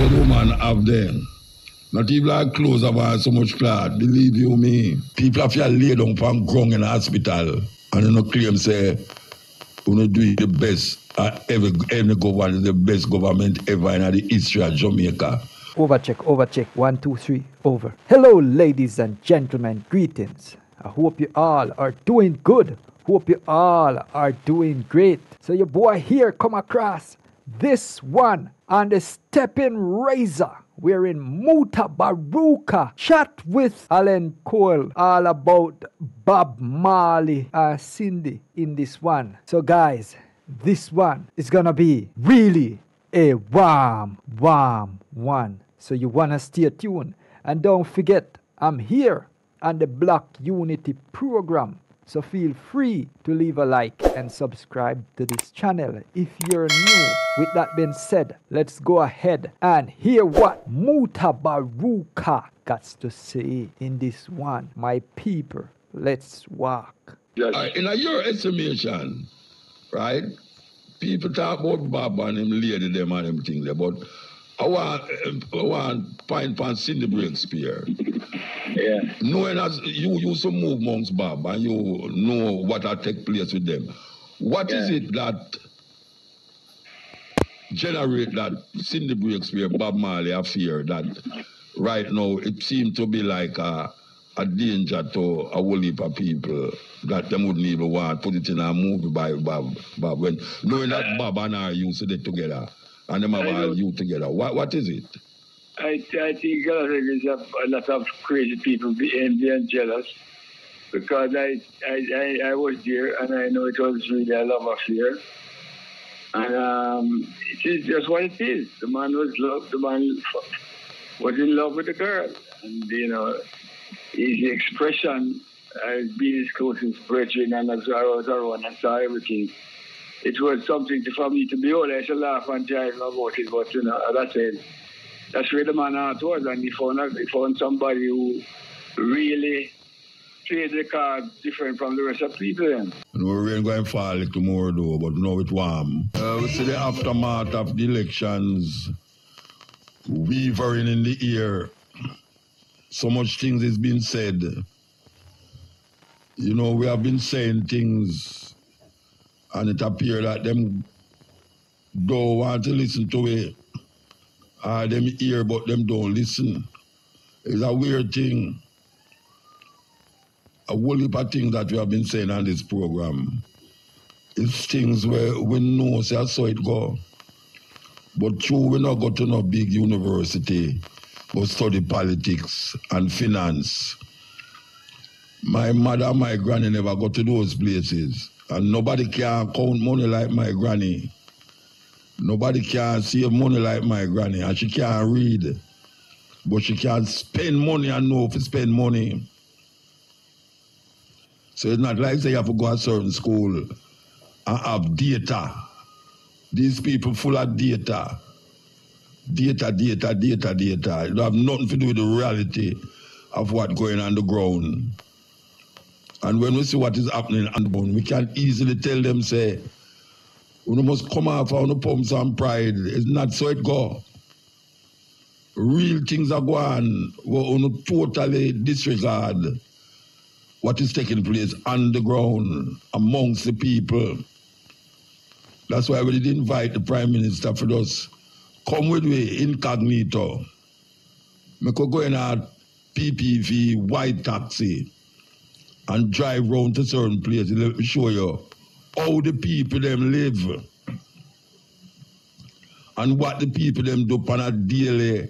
a woman have them. Not even like clothes have so much cloth. Believe you me. People have to lay down on ground in the hospital and you know claim say we do the best uh, ever any government the best government ever in the history of Jamaica. Overcheck, overcheck. One, two, three, over. Hello, ladies and gentlemen. Greetings. I hope you all are doing good. Hope you all are doing great. So your boy here come across this one on the stepping razor. We're in Mutabaruka. Chat with Allan Cole all about Bob Marley and Cindy in this one. So guys, this one is gonna be really a warm, warm one. So you wanna stay tuned. And don't forget, I'm here on the Black Unity program. So feel free to leave a like and subscribe to this channel if you're new. With that being said, let's go ahead and hear what Mutabaruka got to say in this one. My people, let's walk. Uh, in your estimation, right? People talk about Bob and him lady them and them things there, but I want I want point on Cindy Breakspeare. Yeah. Knowing as you used to move amongst Bob and you know what had take place with them, what is Yeah. it that generate that Cindy Breakspeare, Bob Marley I fear that right now it seems to be like a, a danger to a whole heap of people that them wouldn't even want put it in a movie by Bob, Bob when knowing that Bob and I used to get together and them have all you together. What what is it? I, I think uh, there is a, a lot of crazy people being, being jealous because I, I, I, I was there and I know it was really a love affair. And um, it is just what it is. The man was love. The man was in love with the girl, and you know, his expression as being his closest and as I was around and saw everything. It was something to, for me to behold. I should laugh and jive about it, but you know, I said, that's where the man heart was, and he found, he found somebody who really played the card different from the rest of people. Then. And we're rain going to fall a little more though, but now it's warm. Uh, we see the aftermath of the elections weavering in the air. So much things is being said. You know, we have been saying things, and it appears that them don't want to listen to it. Or them hear, but them don't listen. It's a weird thing a whole heap of things that we have been saying on this program. It's things where we know say that's how it go. But true, we not go to no big university but study politics and finance. My mother my granny never go to those places. And nobody can count money like my granny. Nobody can save money like my granny. And she can't read. But she can spend money and know if to spend money. So it's not like say you have to go to certain school and have data. These people full of data. Data, data, data, data. It have nothing to do with the reality of what's going on the ground. And when we see what is happening on the ground, we can easily tell them, say, we must come off on the pumps and pride. It's not so it go. Real things are going on. We totally disregard what is taking place on the ground amongst the people. That's why we did invite the Prime Minister for us. Come with me incognito. Me could go in a PPV white taxi and drive round to certain places. Let me show you how the people them live and what the people them do on a daily,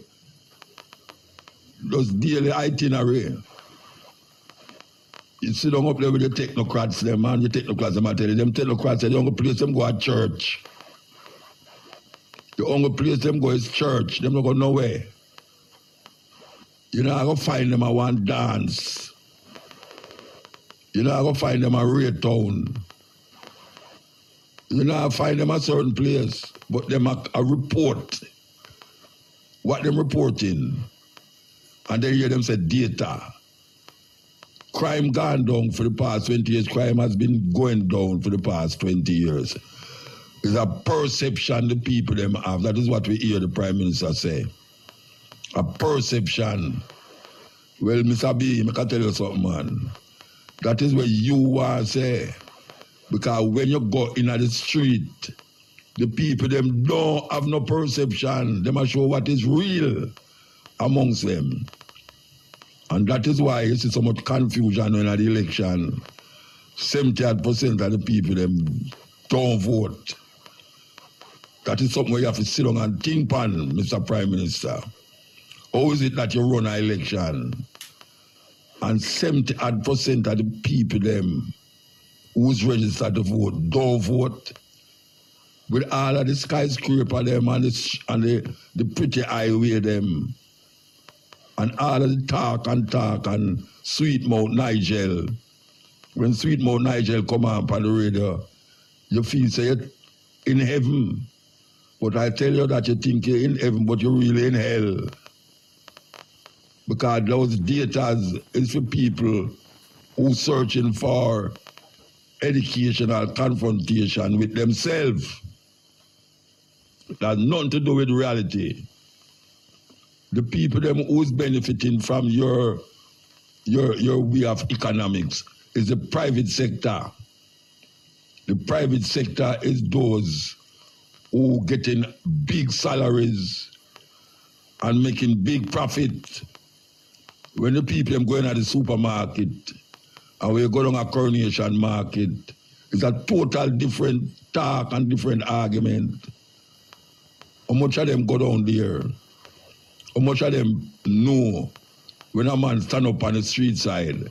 those daily itinerary. You sit down up there with the technocrats, them man, the technocrats, them I tell you, them technocrats, the only place them go to church. The only place them go is church. Them not go nowhere. You know, I go find them, I want dance. You know, I go find them a Rae Town. You know, I find them a certain place, but them a, a report. What them reporting. And then hear them say data crime gone down for the past 20 years. Crime has been going down for the past 20 years. It's a perception the people them have. That is what we hear the Prime Minister say. A perception. Well, Mr. B, I can tell you something, man. That is what you want to say. Because when you go in a the street, the people them don't have no perception. They must show what is real amongst them. And that is why you see so much confusion in the election. 78% of the people them don't vote. That is something you have to sit down and think on, Mr. Prime Minister. How is it that you run an election and 70 odd percent of the people them who's registered to vote don't vote? With all of the skyscraper them and the, and the, the pretty highway them and all of the talk and talk and Sweet Mouth Nigel. When Sweet Mouth Nigel come on on the radio, you feel say you're in heaven. But I tell you that you think you're in heaven, but you're really in hell. Because those data is for people who searching for educational confrontation with themselves. It has nothing to do with reality. The people them who's benefiting from your your your way of economics is the private sector. The private sector is those who getting big salaries and making big profit. When the people them going at the supermarket and we go down a coronation market, it's a total different talk and different argument. How much of them go down there? How much of them know when a man stand up on the street side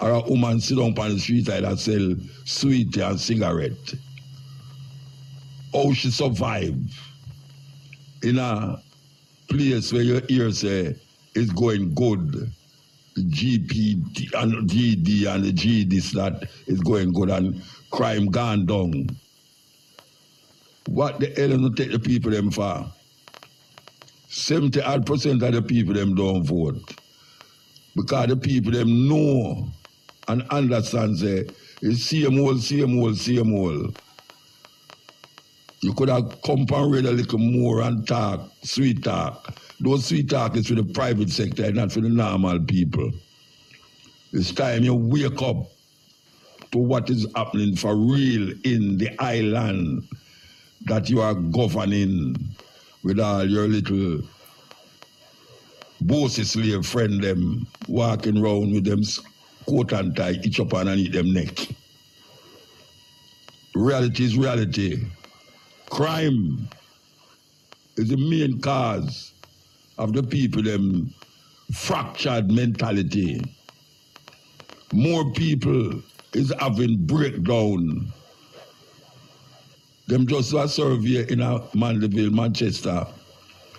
or a woman sit down on the street side and sell sweet and cigarette? How she survive in a place where your ear say it's going good. The GP and GD and the G this that is going good and crime gone down. What the hell you take the people them for? 70 odd percent of the people them don't vote. Because the people them know and understand say it's same old, same old, same old. You could have come and read a little more and talk, sweet talk. Those sweet talk is for the private sector, and not for the normal people. It's time you wake up to what is happening for real in the island that you are governing with all your little bossy slave friend them walking around with them coat and tie each up underneath them neck. Reality is reality. Crime is the main cause of the people them fractured mentality. More people is having breakdown. Them just do a survey in a Mandeville, Manchester,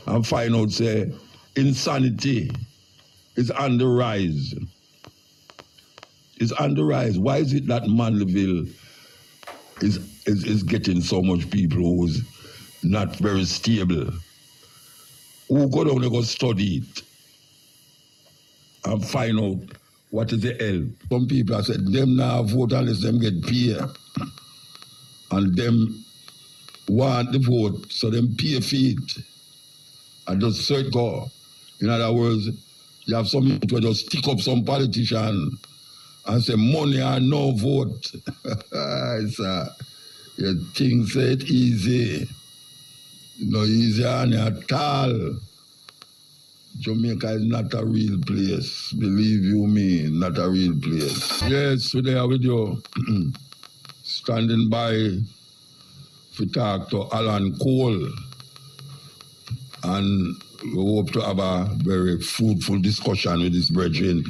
and find out say insanity is on the rise. Is on the rise. Why is it that Mandeville is, is, is getting so much people who's not very stable? Who go down and go study it and find out what is the help. Some people have said them now vote unless them get paid. And them want the vote, so them pay feed. And just search go. In other words, you have some people just stick up some politician and say money and no vote. it's a, you think say it easy. No easy at all. Jamaica is not a real place. Believe you me, not a real place. Yes, we're there with you. Standing by to talk to Allan Cole. And we hope to have a very fruitful discussion with this brethren.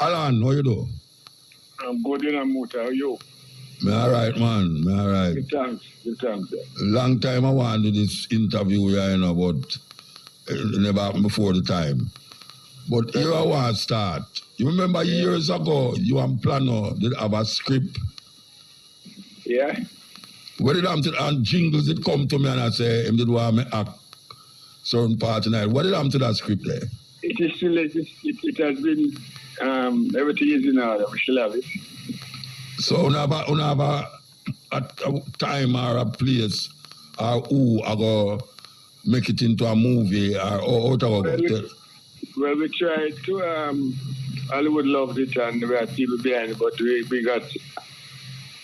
Allan, how you do? I'm good in a motor. How are you? Me all right, man. Me all right. Good thanks. Good thanks. Long time I want to do this interview you know, but it never happened before the time. But here I want to start. You remember years ago, you and Planno did have a script. Yeah? Where did happen to and jingles did come to me and I say, him did want me act certain part tonight. What did happen to that script there? It is still, it, is, it, it has been, um, everything is in order. We shall have it. So, una have a, una have a, a, time or a place or who are going to make it into a movie or how to go about? Well, we tried to, um, Hollywood loved it and we had people behind it, but we, we got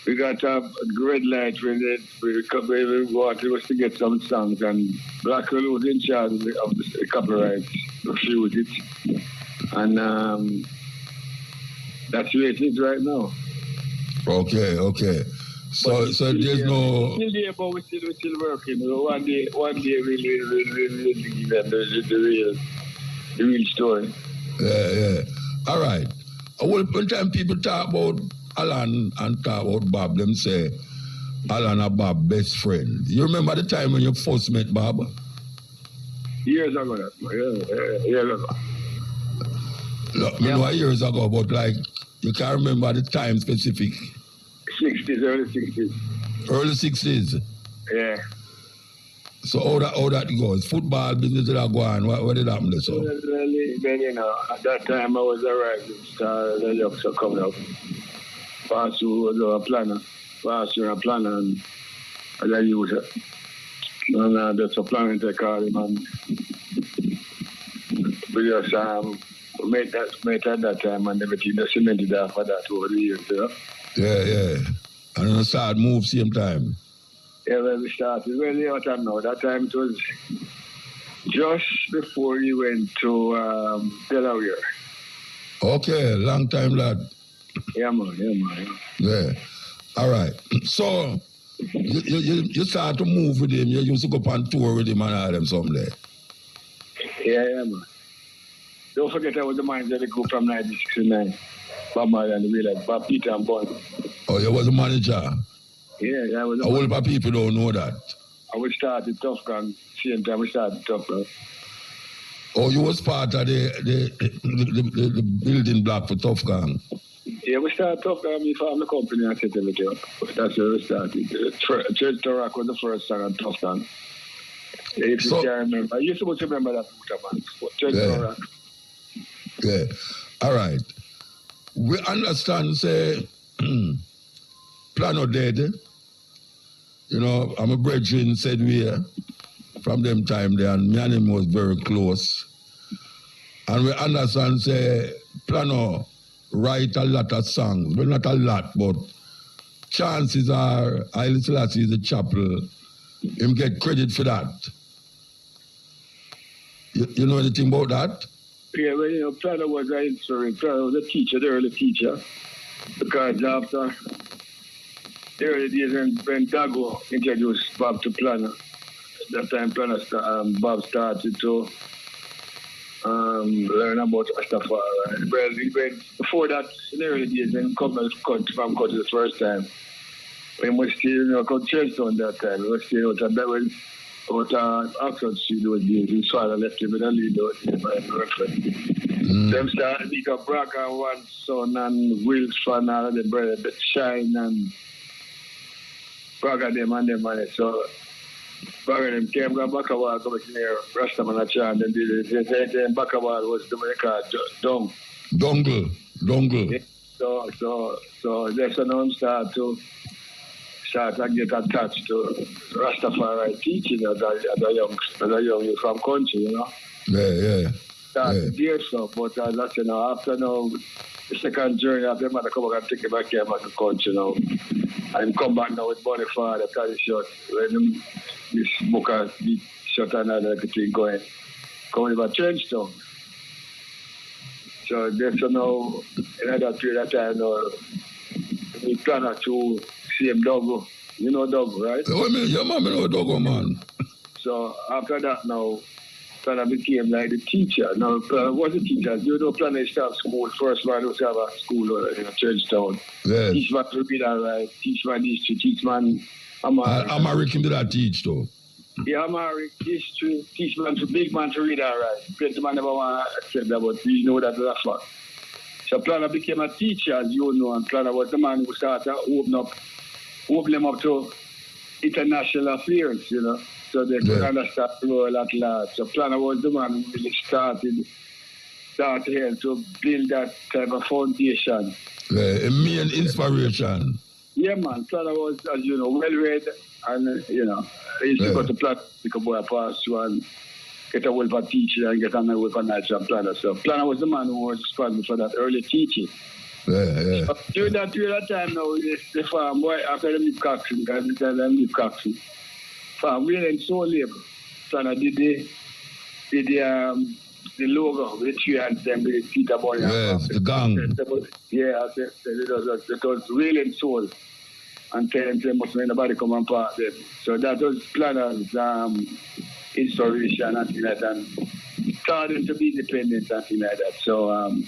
we got a red light with it. We, we, we wanted was to get some songs and Blackwell was in charge of the, of the copyright to shoot it. And um, that's where it is right now. Okay, okay. So, But so it's there's still no. Still there, but we still, we still working. One day, one day we'll, we'll, we'll, we'll, we'll give them the, the, the real, the real story. Yeah, yeah. All right. Well, one time people talk about Allan and talk about Bob, them say Allan and Bob best friend. You remember the time when you first met Bob? Years ago, that, yeah, yeah, years ago. Look, me Yeah. know years ago, but like you can't remember the time specific. 60s, early 60s. Early 60s. Yeah. So how that, how that goes? Football business that go on. What, what did happen there? So? Well, really, then, you know, at that time I was a rising star, the youngster coming up. Pasu was a planner. Pasu was a planner, and as a youth, and uh, that's a planner they call him, and we just um, made that, made at that time, and everything just cemented after that over the years, you know. Yeah, yeah. And then I start move same time. Yeah, when we started, well, know what I know, that time it was just before you went to um, Delaware. Okay, long time lad. Yeah, man, yeah, man. Yeah. All right. So you, you, you, start to move with him. You used to go on tour with him and all them someday. Yeah, yeah, man. Don't forget I was the manager of the group from 1969. Bob Marley and the Wailers, Bob Peter and Bond. Oh, you was a manager. Yeah, I was A whole lot of people don't know that. I was started Tuff Gong. Same time we started Tuff Gong. Oh, you was part of the the, the, the, the building block for Tuff Gong. Yeah, we started Tuff Gong. We formed the company and set everything up. That's where we started. Trenchtown Rock was the first song on Tuff Gong. Yeah, if you So- can remember. You supposed to remember that. Church Yeah. to Rock. Yeah. All right. We understand, say, Planno dead. You know, I'm a brethren said we uh, from them time there, and me and him was very close. And we understand, say, Planno write a lot of songs. Well, not a lot, but chances are Haile Selassie is a chapel. Him get credit for that. You, you know anything about that? Yeah, well, you know, Planno was an instrument. Planno was a teacher, the early teacher. Because after the early days when, when Dago introduced Bob to Planno, that time Planno, sta- um, Bob started to um, learn about Rastafari. Well, he went, before that, in the early days, when Cumberland cut from cut the first time, when we still, you know, called on that time, we were still out of that when out uh, Oxford Street those days. His father left him in a lead out there by the reference. Them started Nick up Braga, one son, and Wills fan, all of the brother, the Shine, and Braga them and them and. So, Braga them came, got back a while, come here, Rastaman a chant, and did it. They said, then back a while was the America Dung. Dongle, dongle. So, so, so that's when I start to start to get attached to Rastafari teaching as a, as a young, as a young from country, you know. Yeah, yeah. Started there, so, but as I say now, after now, the second journey, after man, I come back and take him back here back to country, you know. And come back now with Bonnie Father, carry shot, when this book has big shot and everything going, coming about Trenchtown. So that's now, in that period of time, now, we plan to see him double. You know double, right? What me, your mama know Dogo man. So after that now, Planno became like the teacher. Now Planno was a teacher. You know Planno start school, first man was have a school uh, in Trenchtown. Yes. Teach man to read and write, teach man history, teach man Amharic. And American did that teach though. Yeah, Amharic, history, teach man to big man to read and write. Plenty man never want to accept that, but we know that that's a fact. So Planno became a teacher, as you know, and Planno was the man who started to open up, open them up to international affairs, you know, so they could Yeah. understand the world at large. So Planno was the man who really started, started here to build that type of foundation. Yeah, a main inspiration. Yeah, man. Planno was, as you know, well read, and uh, you know, I used to Yeah. go to Planno, pick a boy pass to and get a for teacher and get on well for and Planno. So Planno was the man who was responsible for that early teaching. Yeah, yeah. But during that period of time now, the, the farm boy after them leave Coxsone, because the time them leave Coxsone, farm we in so labor. Planno did the did the um the logo the three hands them the Peter Bunny. Yes, the gang. Yeah, I said, it was, it was real and soul. And telling them must nobody come and part them. So that was planners, um, installation and things like that. And taught them to be independent and things like that. So um,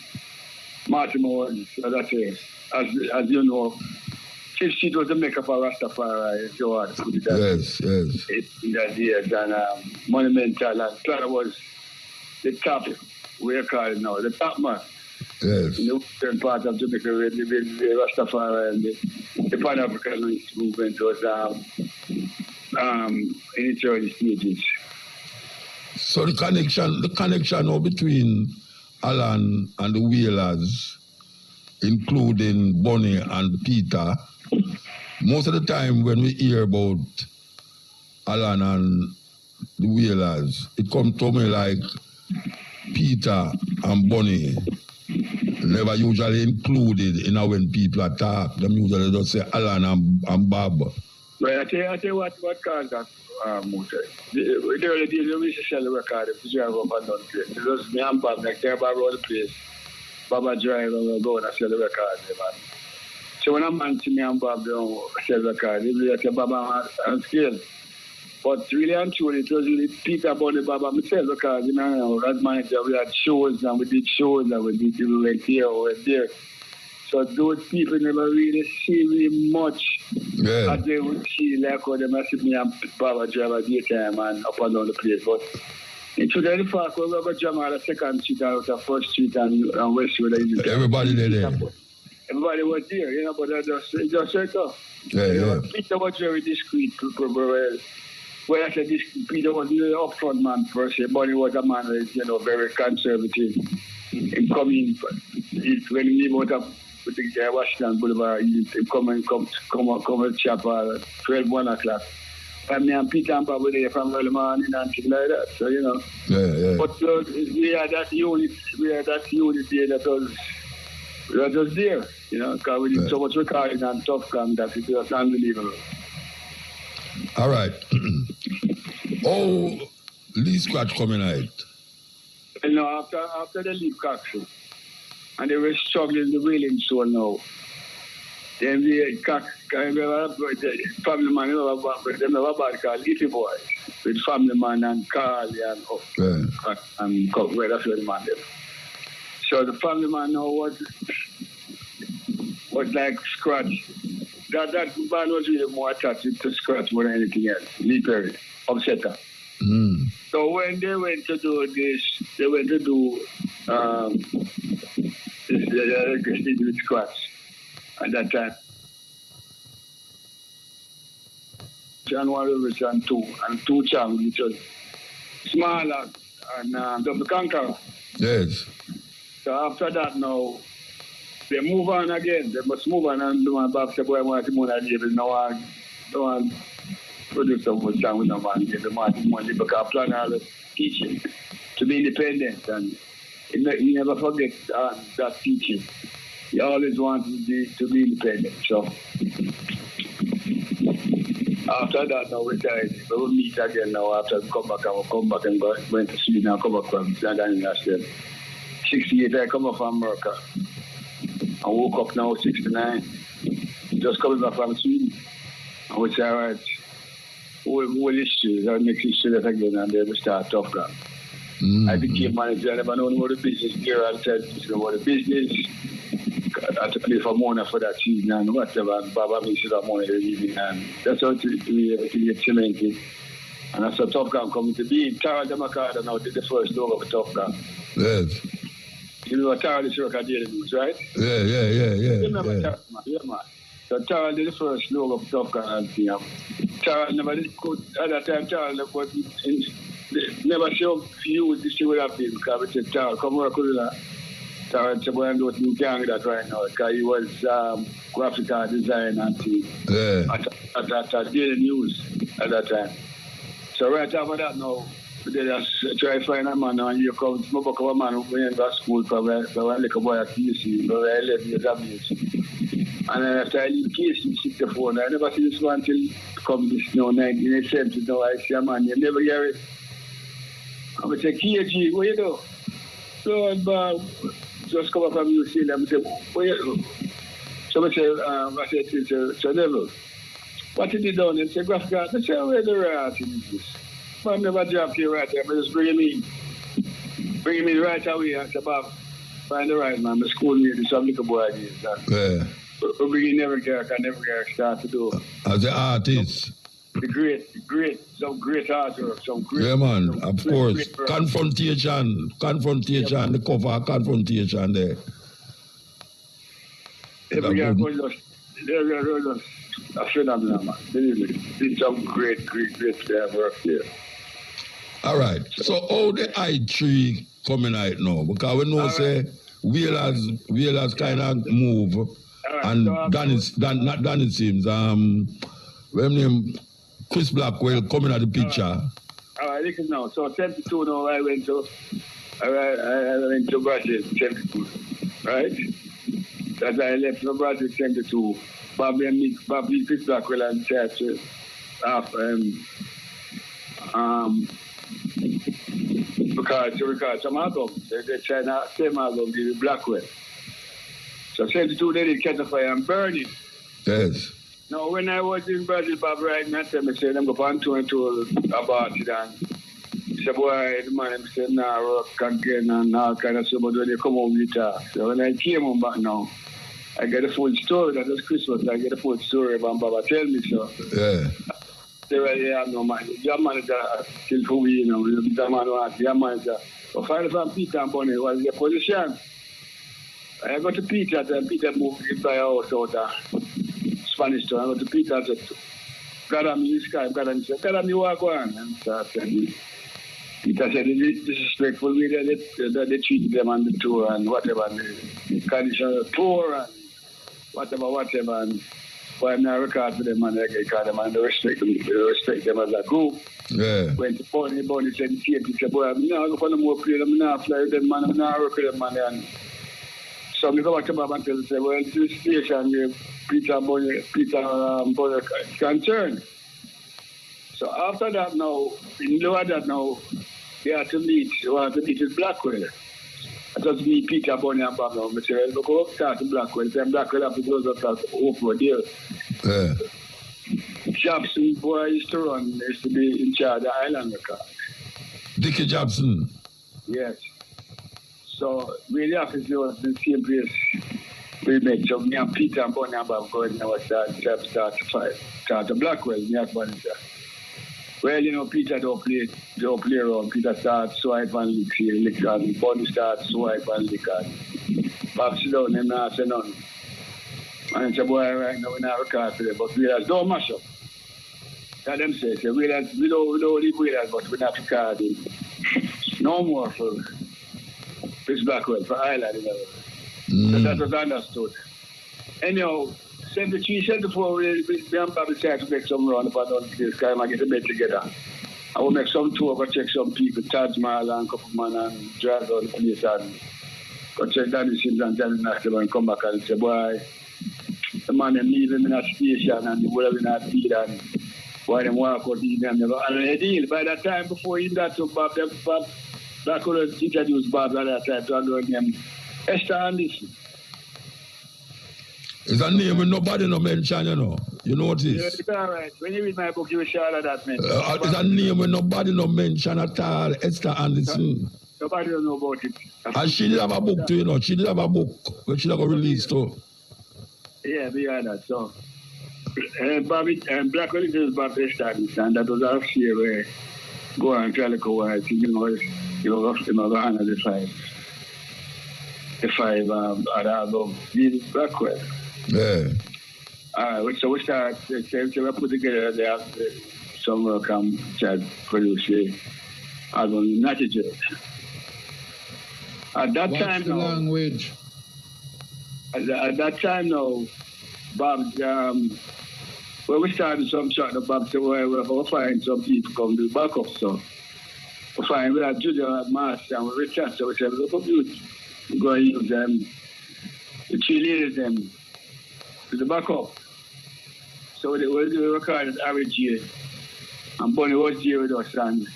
Martin was, so that's it. As, as you know, Chief Street was the maker for Rastafari, if you want to put it that Yes, yes. it, in that years and um, monumental and Planno was the top we call it now, the top man Yes. in the western part of Jamaica the, the Rastafari and the, the Pan African movement was um, um, in its early stages. So the connection, the connection now between Allan and the Wailers, including Bunny and Peter, most of the time when we hear about Allan and the Wailers, it comes to me like Peter and Bunny never usually included in how when people attack. Them usually just say Allan and, and Bob. Well, I tell you, I tell what, what caused that, um, Mute. The, the early days, we used to sell the record if you drive up and down the place. Was me and Bob, like, they about the place. Baba drive and we go and sell the record, man. So when a man see me and Bob down sell the record, Baba and scale. But really and truly, it was really Peter Bunny Baba myself because, you know, as manager, we had shows and we did shows and we did, we went here, we went there. So those people never really see me much Yeah. as they would see like how they must me and Baba at daytime and up and down the place. But in 2004, we were jam out the second street and out the first street and, and West Road. and Everybody there, there. Everybody was there, you know, but I just, it just set up. Yeah, You know, yeah. Peter was very discreet. Were, when I say discreet, Peter was the upfront man per se, but he was a man who is, you know, very conservative. In coming, he- when he moved out with the uh, Washington Boulevard, he he come and come, come, come, come at chapel 12, 1 o'clock. And me and Peter and Bob there from early morning and things like that. So, you know, Yeah, yeah. but uh, we had that unit, we had that unit there that was, that was there, you know, because we did Yeah. so much recording and Tuff Gong that it was unbelievable. All right. oh, Lee Scratch coming out. You know, after after they leave Coxsone, and they were struggling the wheeling so now. Then the Cox, the family man, you know, about- them have a bad called Little Boys, with family man and Carly and Yeah. and Cox, where that's where the man live. So the family man now was was like Scratch. That that man was really more attached to Scratch more than anything else. Lee Perry, upsetter. Mm. So when they went to do this, they went to do um, this electricity with scratch at that time. January Revolution 2 and 2 Chang, which was smaller and uh, Duppy Conqueror. Yes. So after that now, they move on again. They must move on and do my to boy want to label. No one, no one produce so much time with no man give the man money because plan the teaching to be independent and you ne- you never forget uh, that teaching. You always want to be, to be independent. So after that now we try we will meet again now after we come back and we'll come back and go went to Sweden and come back from London National. 68 I come back from America. I woke up now 69. Just coming back from Sweden. I say, all right, we'll, we'll issue, I'll make history that again and then we start Tuff Gong. Mm. I became manager, I never known about the business here. I said, you know, about the business. I had to play for Mona for that season and whatever. And Baba makes it up Mona the evening. And that's how to, to, to get cemented. And that's how Tuff Gong coming to be. Tara now did the first logo for Tuff Gong. Yes. You know what Tara this record news, right? Yeah, yeah, yeah, You yeah. remember yeah. Tara. Yeah, man. So Tara did the first for Tuff Gong and thing. Tara never did good. At that time, Tara was in, never show you this would have been because we said, Tara, come with her. So it's boy I'm doing you can't that right now because he was um, graphic art design and thing Yeah. at, at, at, at Daily News at that time. So right after that now, they just try to find a man and you come to my book of a man who went to school for a little boy at KC, for 11 years of age. And then after I leave KC, 64, I never see this one till come this you know, 1970. Now I see a man, you never hear it. I would say, KG, what you do? So uh, just come up from New Zealand. I say, what you do? So I say, um, I said, it's a, it's a devil. What did he done? He said, graphic art. I said, where the rat is this? Well, I never dropped you right there, but just bring him in. Bring him in right away. I said, Bob, find the right man. The school is some little boy that. Yeah. In every girl, and every girl start to do. As an artist. The great, the great, some great artwork, some great. Yeah, man. Of great, course. great. Confrontation. Confrontation. The cover confrontation there. Goes just, every girl goes just a phenomenal, man. Believe me. Did some great, great, great uh, work there. All right. So how the I tree coming out now? Because we know All say Wailers Wailers kind of move All right, and so I'm- Danny Dan not Danny Sims. Um when name Chris Blackwell coming at the picture. All right, listen now. So 72 now I went to I, went- I went to Brazil 72, right? That I left from Brazil 72. Bobby and me, Bobby Chris Blackwell and church off um um because record some album. They, they try to same album the Blackwell. So 72 they did catch a fire and burn it. Yes. No, when I was in Brazil, Bob Wright, I said, I said, I'm going to and told about it. And he said, boy, the man him said, nah, rock again and all kind of stuff. But when they come home, we talk. So when I came home back now, I get a full story. That was Christmas. I get a full story about Baba tell me so. Yeah. They were, yeah, no man. Your manager still for we, you know. The man was your manager. But finally from Peter and Bunny was the position. I go to Peter and Peter moved in by a house of Spanish town. I go to Peter and said, God, I'm in the sky. God, I'm said, I'm you are going. And so I said, Peter said, it's disrespectful way that they, that they treated them on the tour and whatever, and the condition of the tour and whatever, whatever. And why I'm not record for them and I get them and respect them, respect them as a group. Yeah. When the Bunny, Bunny said the thing, he said, boy, I'm not going to play them, I'm not fly with them, man, I'm not work with them, man. And so I go back to and say, well, this station where Peter Bunny, Peter um, Bunny concerned. So after that now, in of that now, they had to meet, they wanted to meet with Blackwell. I just meet Peter Bunny and Bob now. I say, well, go start to Blackwell. Say, Blackwell have to close up that open deal. Yeah. Jobson boy used to run, used to be in charge of Island Record. Dickie Jobson. Yes. So we office was the same place we met. So me and Peter and Bunny and Bob going and was start start start to fight. Start to Blackwell, me Bunny there. Well, you know, Peter don't play don't play around. Peter starts swipe and lick here, lick and Bunny starts swipe and lick and Bob sit down and not say nothing. And I say, boy, right now we not record them, but we just don't mash up. That them say, say we don't we don't we don't leave with but we not record him. No more for Chris Blackwell for Island. You know. So that Mm. was understood. Anyhow, 73, 74, we, we, me and Bobby tried to make some run about on this time and get a bed together. I will make some tour, go check some people, Taj Mahal and couple man and drive around the place and go check Danny Sims and Johnny Knoxville and come back and say, boy, the man them leave him in a station and whatever in a field and why them walk out in them. And a deal, by that time before he got to Bob, them, Bob, Blackwell introduce Bob at that time to another name, Esther Anderson. It's a name with nobody no mention, you know. You Yeah, notice? it's all right. When you read my book, you will share that, man. Uh, it's a name with nobody no mention at all. Esther Anderson. Hmm. Nobody don't know about it. And she did have a book too, you know. She did have a book which she got released too. Yeah, we had that. So, and Bobby and Black is Bob Esther Anderson. That was our year where go and try to go know, you know, you know, the hand of the five, the five um, other album. This is Blackwell. Yeah. All right, so we start, so we put together some work and try to produce the album, not. At that What's time, the now, language? at, that- at that time now, Bob, um, when we started some sort of Bob said, well, we'll find some people come to the back up, so. Find we had master and we returned, so we said, look up youth, go and use them, the cheerleaders them, to the backup. So we, we, we recorded Harry J. And Bunny was here with us and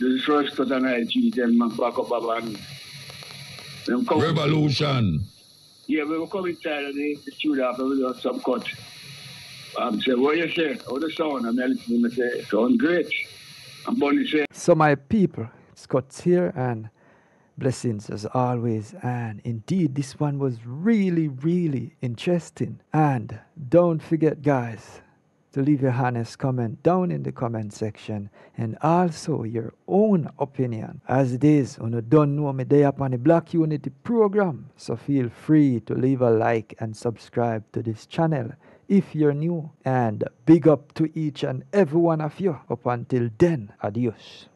this is first cut and I G them and back up and them come. Revolution. Yeah, we were coming inside of the, the studio after we done some cut. I um, say, what you say? How the sound? And I listen to him and say, sound great. So, my people, Scott's here and blessings as always. And indeed, this one was really, really interesting. And don't forget, guys, to leave your honest comment down in the comment section and also your own opinion. As it is, you don't know me, they up on the Black Unity program. So feel free to leave a like and subscribe to this channel if you're new. And big up to each and every one of you. Up until then, adios.